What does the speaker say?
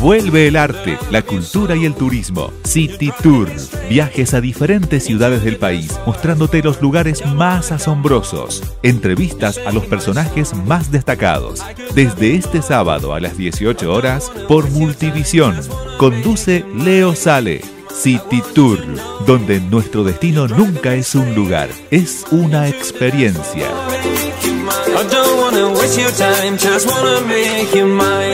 Vuelve el arte, la cultura y el turismo. City Tour. Viajes a diferentes ciudades del país, mostrándote los lugares más asombrosos. Entrevistas a los personajes más destacados. Desde este sábado a las 18 horas por Multivisión. Conduce Leo Sale. City Tour, donde nuestro destino nunca es un lugar, es una experiencia. I don't wanna waste your time, just wanna make you mine.